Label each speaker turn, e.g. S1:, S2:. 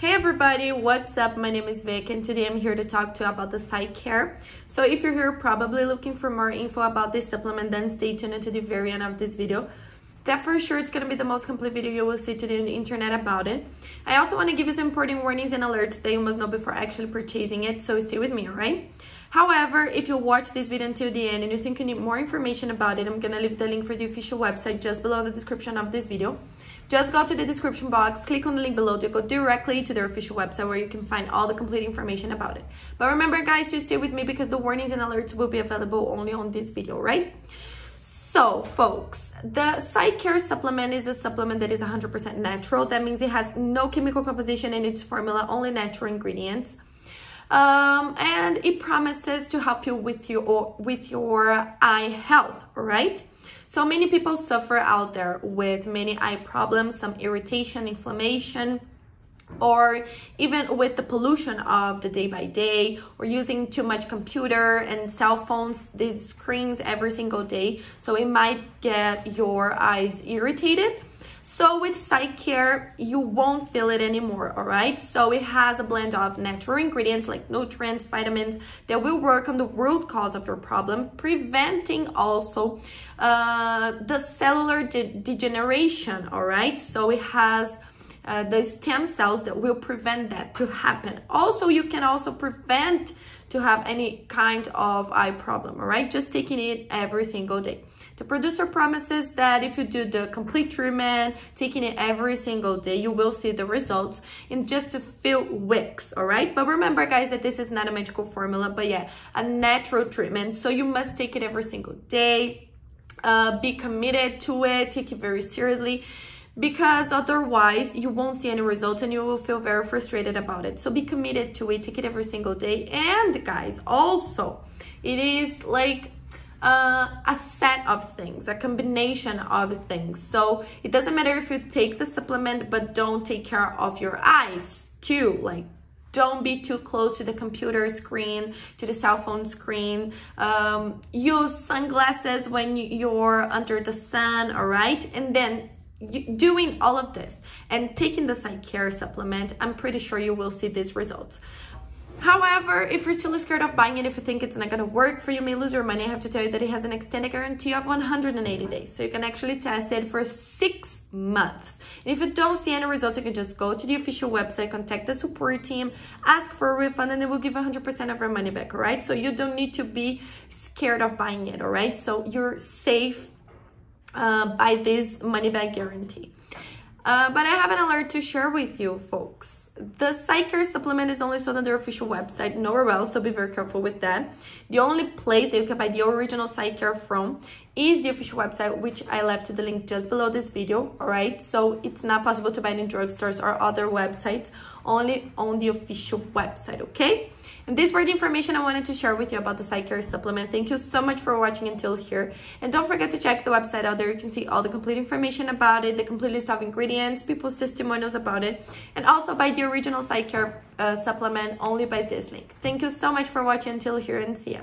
S1: Hey everybody, what's up? My name is Vic and today I'm here to talk to you about the Sight Care. So if you're here probably looking for more info about this supplement, then stay tuned until the very end of this video. That for sure it's going to be the most complete video you will see today on the internet about it. I also want to give you some important warnings and alerts that you must know before actually purchasing it, so stay with me, alright? However, if you watch this video until the end and you think you need more information about it, I'm going to leave the link for the official website just below the description of this video. Just go to the description box, click on the link below to go directly to their official website where you can find all the complete information about it. But remember guys to stay with me because the warnings and alerts will be available only on this video, right? So folks, the Sight Care supplement is a supplement that is 100% natural. That means it has no chemical composition in its formula, only natural ingredients. Um, and it promises to help you with your, with your eye health, right? So many people suffer out there with many eye problems, some irritation, inflammation, or even with the pollution of the day by day or using too much computer and cell phones these screens every single day so it might get your eyes irritated so with Sight Care, you won't feel it anymore, all right? So it has a blend of natural ingredients like nutrients, vitamins that will work on the root cause of your problem, preventing also uh, the cellular de degeneration, all right? So it has uh, the stem cells that will prevent that to happen. Also, you can also prevent to have any kind of eye problem, all right? Just taking it every single day. The producer promises that if you do the complete treatment, taking it every single day, you will see the results in just a few weeks, all right? But remember, guys, that this is not a magical formula, but yeah, a natural treatment. So you must take it every single day. Uh, be committed to it, take it very seriously because otherwise you won't see any results and you will feel very frustrated about it. So be committed to it, take it every single day. And guys, also, it is like uh, a set of things, a combination of things. So it doesn't matter if you take the supplement, but don't take care of your eyes too. Like don't be too close to the computer screen, to the cell phone screen. Um, use sunglasses when you're under the sun, all right? And then doing all of this and taking the Sight Care supplement, I'm pretty sure you will see these results. However, if you're still scared of buying it, if you think it's not going to work for you, may lose your money, I have to tell you that it has an extended guarantee of 180 days. So you can actually test it for six months. And if you don't see any results, you can just go to the official website, contact the support team, ask for a refund, and they will give 100% of your money back, all right? So you don't need to be scared of buying it, all right? So you're safe uh, by this money back guarantee. Uh, but I have an alert to share with you, folks. The Sight Care supplement is only sold on their official website, nowhere else, so be very careful with that. The only place that you can buy the original Sight Care from is the official website, which I left the link just below this video, alright? So it's not possible to buy it in drugstores or other websites, only on the official website, okay? And this were the information I wanted to share with you about the Sight Care supplement. Thank you so much for watching until here. And don't forget to check the website out there. You can see all the complete information about it, the complete list of ingredients, people's testimonials about it, and also buy the original Sight Care uh, supplement only by this link. Thank you so much for watching until here and see ya.